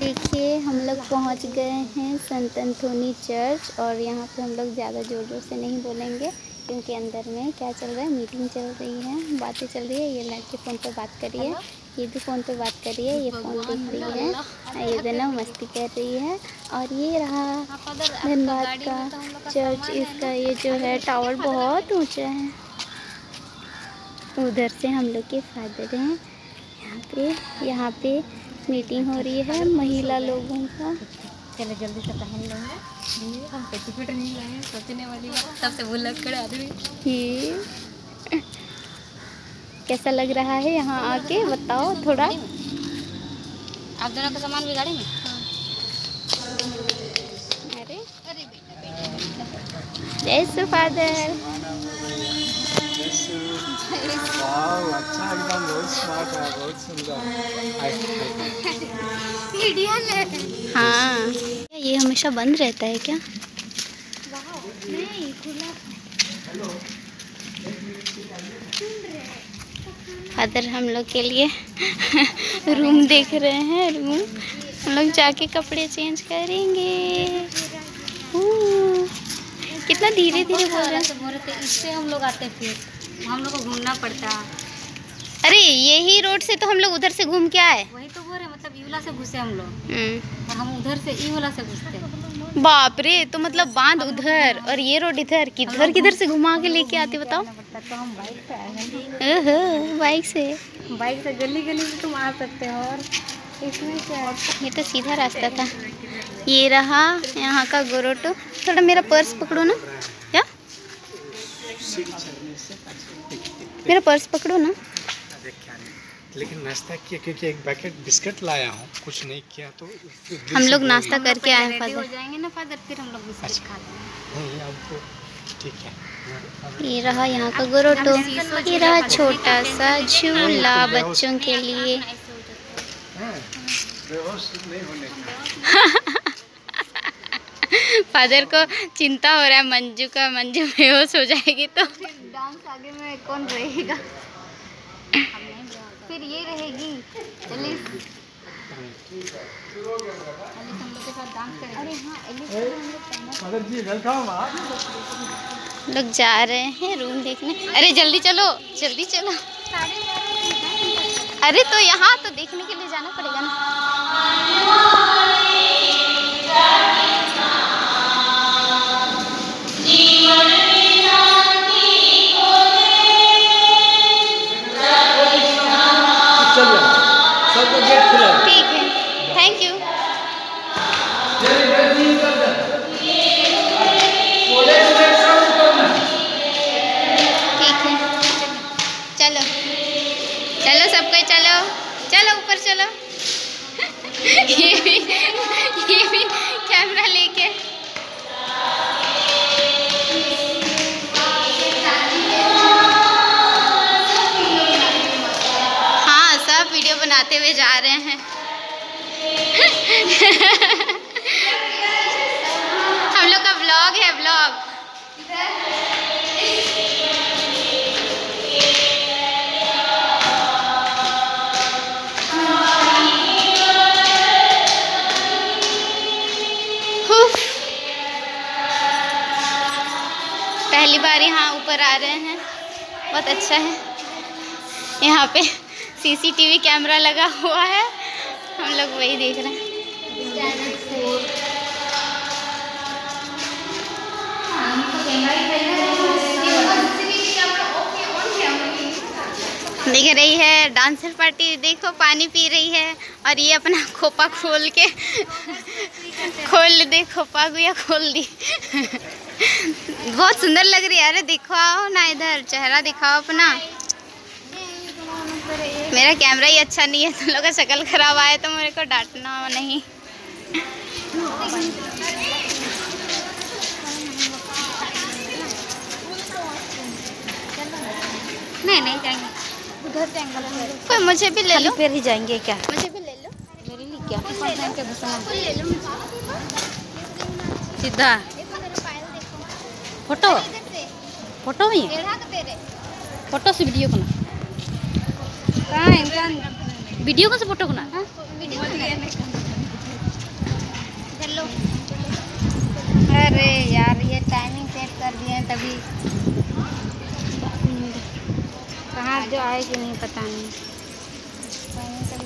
देखिए, हम लोग पहुँच गए हैं संत अंथोनी चर्च और यहाँ पे हम लोग ज़्यादा ज़ोर ज़ोर से नहीं बोलेंगे क्योंकि अंदर में क्या चल रहा है? मीटिंग चल रही है, बातें चल रही है। ये लड़की फ़ोन पे बात कर रही है, ये भी फ़ोन पे बात कर रही है, ये फ़ोन देख रही है ये दोनों मस्ती कर रही है। और ये रहा धनबाद का चर्च, इसका ये जो है टावर बहुत ऊँचा है। उधर से हम लोग के फादर हैं, यहाँ पे यहाँ पे मीटिंग हो रही है महिला लोगों का। चलो जल्दी से पहन लेंगे। सर्टिफिकेट नहीं लाए सोचने वाली सबसे भुलक आदमी। कैसा लग रहा है यहाँ आके? बताओ थोड़ा। आप दोनों का सामान भी गाड़ी में? अरे। जय सु अच्छा एकदम बहुत स्मार्ट है बहुत सुंदर। ले हाँ। ये हमेशा बंद रहता है क्या? नहीं खुला फादर हम लोग के लिए रूम देख रहे हैं रूम। हम लोग जाके कपड़े चेंज करेंगे। ऊ, कितना धीरे धीरे बोल रहे हैं? बोल रहे थे इससे हम लोग आते फिर। हम लोग को घूमना पड़ता। अरे यही रोड से तो हम लोग उधर से घूम के आए। वही तो बोल रहे मतलब ई वाला से घुसे हम लोग। हम्म, और हम उधर से ई वाला से घुसते बाप रे तो मतलब बाँध उधर और ये रोड इधर किधर किधर से घुमा के लेके आते बताओ। तो हम बाइक पे आए बाइक से। बाइक से गली गली में तुम आ सकते हो और इसमें क्या? ये तो सीधा रास्ता था। ये रहा यहाँ का गोरोटो। थोड़ा मेरा पर्स पकड़ो ना। क्या? मेरा पर्स पकड़ो ना। लेकिन नाश्ता किया क्योंकि एक पैकेट बिस्किट लाया हूँ कुछ नहीं किया तो हम लोग नाश्ता करके आए रेडी हो जाएँगे ना फादर? फिर हम लोग बिस्किट हैं। अब तो ठीक है। ये रहा यहाँ का गोरोटो ये रहा छोटा सा झूला बच्चों के लिए व्यवस्थित नहीं होने का फादर को चिंता हो रहा है मंजू का मंजू बेहोश हो जाएगी तो। डांस आगे में कौन रहेगा? फिर ये रहेगी एलिस एलिस हम लोग के साथ डांस करेगी अरे हाँ एलिस मदर जी वेलकम आप। लोग जा रहे हैं रूम देखने। अरे जल्दी चलो जल्दी चलो। अरे तो यहाँ तो देखने के लिए जाना पड़ेगा ना। सब कोई चलो। चलो, ऊपर चलो। ये भी ये भी कैमरा लेके। हाँ सब वीडियो बनाते हुए जा रहे हैं। बहुत अच्छा है। यहाँ पे सीसीटीवी कैमरा लगा हुआ है। हम लोग वही देख रहे हैं। दिख रही है डांसर पार्टी देखो, पानी पी रही है। और ये अपना खोपा खोल के, खोल दे, खोपा गुया खोल दी। बहुत सुंदर लग रही है। अरे दिखाओ ना इधर चेहरा दिखाओ अपना। मेरा कैमरा ही अच्छा नहीं है तुम तो लोग का शक्ल खराब आए तो मेरे को डांटना नहीं। नहीं नहीं जाएँगे। उधर जाएँगे मुझे भी ले लो। फिर ही जाएँगे क्या? मुझे भी ले लो। मेरे लिए क्या? ले लो। मुझे। सीधा देखो मेरा पायल देखो फ़ोटो? फ़ोटो में के तेरे फ़ोटो से वीडियो को ना कहाँ इंसान वीडियो को से फ़ोटो को ना चलो अरे यार ये टाइमिंग सेट कर दिए हैं तभी। कहाँ जो आएगी नहीं पता नहीं।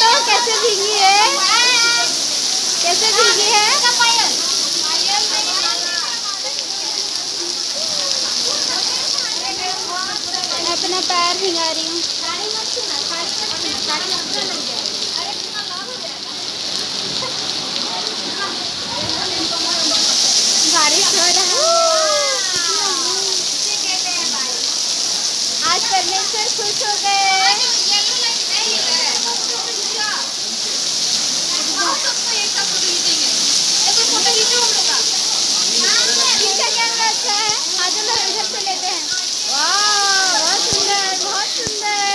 तो कैसे भीगी है? कैसे भीगी है? मैं अपना पैर भिगा रही हूँ। बारिश हो रहा है। आज परमेश्वर खुश हो गए। हम इधर से लेते हैं। वाह बहुत सुंदर बहुत सुंदर।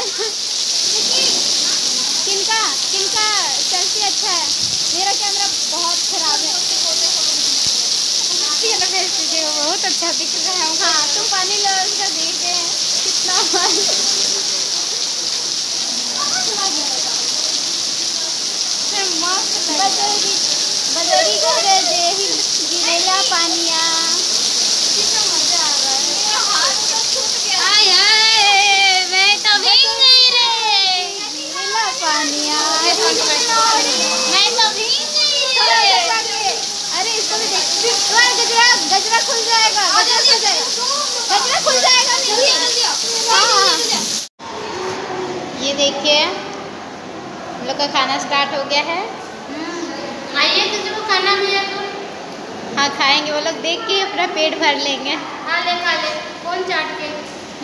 किनका किनका सेल्फी अच्छा है? मेरा कैमरा बहुत खराब है। बहुत अच्छा दिख रहा है। हाँ तुम पानी लो उसका देखे कितना बदोरी बदोरी देही गिरेला पानिया आय हाय मैं तो भीग गई रे गिरेला पानिया मैं तो भीग गई रे अरे इसको भी देख तुम्हारा गजरा गजरा खुल जाएगा गजरा खुल जाएगा गजरा खुल जाएगा। नहीं हाँ हाँ ये देखिए हम लोग का खाना स्टार्ट हो गया है। आइए तुझको खाना मिला तो। हाँ खाएँगे वो लोग देख के अपना पेट भर लेंगे। खा ले खा ले कौन चाट के?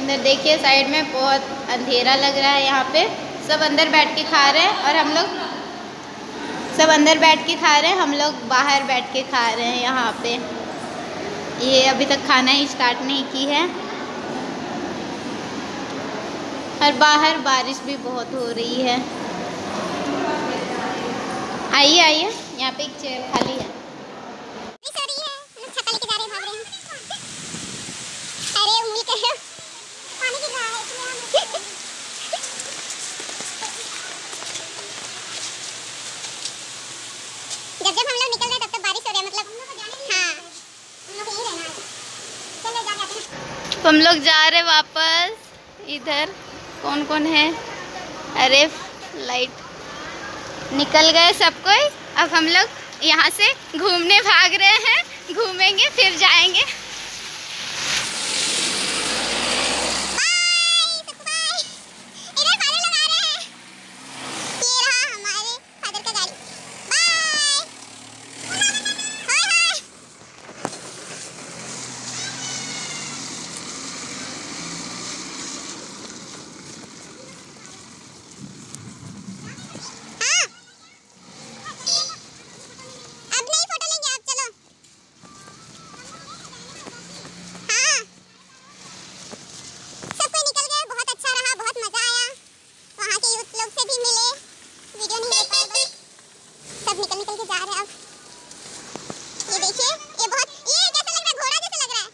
इधर देखिए साइड में बहुत अंधेरा लग रहा है यहाँ पे। सब अंदर बैठ के खा रहे हैं और हम लोग सब अंदर बैठ के खा रहे हैं, हम लोग बाहर बैठ के खा रहे हैं यहाँ पे। ये अभी तक खाना ही स्टार्ट नहीं की है। और बाहर बारिश भी बहुत हो रही है। आइए आइए, यहाँ पे एक चेयर खाली है जब जब हम लोग निकल रहे तब तब बारिश हो रहा है मतलब हाँ हम लोग यहीं रहना है चलो जा जाते हैं तो हम लोग जा रहे वापस। इधर कौन कौन है? अरे लाइट निकल गए सब कोई। अब हम लोग यहाँ से घूमने भाग रहे हैं। घूमेंगे, फिर जाएँगे बाय इधर फादर लोग आ रहे हैं ये रहा हमारे फादर का गाड़ी बाय हाय हाय हाँ अब नहीं फ़ोटो लेंगे आप चलो हाँ सब कोई निकल गए बहुत अच्छा रहा बहुत मज़ा आया वहाँ के यूथ लोग से भी मिले वीडियो नहीं ले पाए बस सब निकल निकल के जा रहे हैं अब ये देखिए ये बहुत ये कैसा लग रहा है घोड़ा जैसा लग रहा है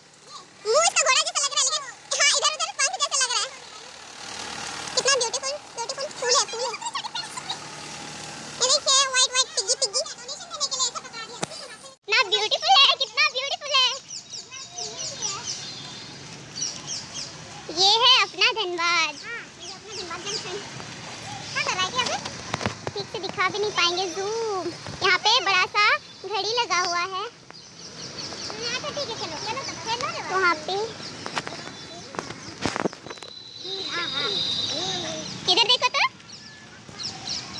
मुँह इसका घोड़ा जैसा लग रहा है लेकिन हाँ इधर उधर पंख जैसा लग रहा है कितना ब्यूटीफुल ब्यूटीफुल फूल है फूल है ये देखिए white white piggy piggy donation देने के लिए ऐसा पका दिया ना ब्यूटीफुल है कितना ब्यूटीफुल है ये है अपना धनबाद ये अपना धनबाद जंक्शन क्या कर रहा है क्या अभी ठीक से दिखा भी नहीं पाएँगे जूम यहाँ पे बड़ा सा घड़ी लगा हुआ है। तो है, चलो। तो वहाँ पे इधर देखो तो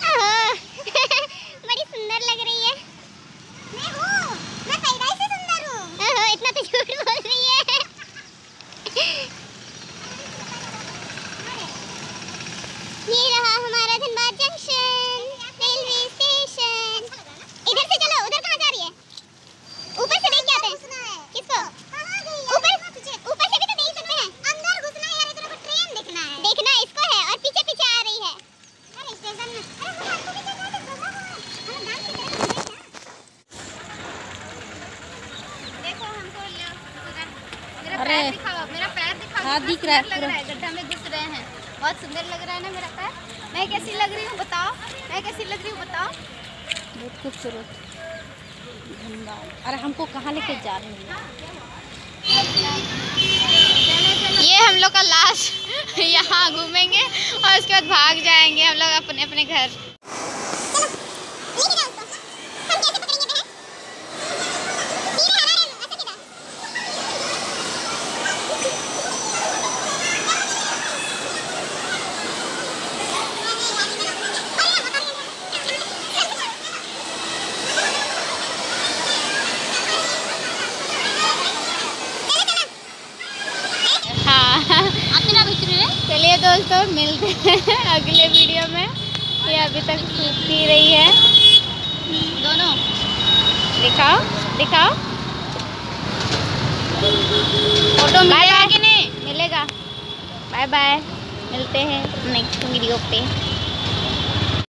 ओहो, बड़ी सुंदर लग रही है मैं हूँ मैं पैदा से सुंदर हूँ ओहो, इतना तो झूठ बोल रही है ये रहा हमारा धनबाद जंक्शन रेलवे स्टेशन इधर से चलो उधर कहाँ जा रही है हाँ दिख रहा है लग रहा है गड्ढा में घुस रहे हैं। बहुत सुंदर लग रहा है ना मेरा पैर। मैं कैसी लग रही हूँ बताओ। मैं कैसी लग रही हूँ बताओ। बहुत खूबसूरत। धन्यवाद। अरे हमको कहाँ लेके जा रहे हैं? ये हम लोग का लास्ट यहाँ घूमेंगे और उसके बाद भाग जाएँगे हम लोग अपने अपने घर लेके जाओ उसको हम कैसे पकड़ेंगे बहन धीरे हमारे ऐसे किधर हाँ अपना भीतर है चलिए दोस्तों मिलते हैं अगले वीडियो में। ये अभी तक सूखती रही है। दोनों दिखाओ दिखाओ। फ़ोटो मिलेगा कि नहीं? मिलेगा। बाय बाय मिलते हैं नेक्स्ट वीडियो पे।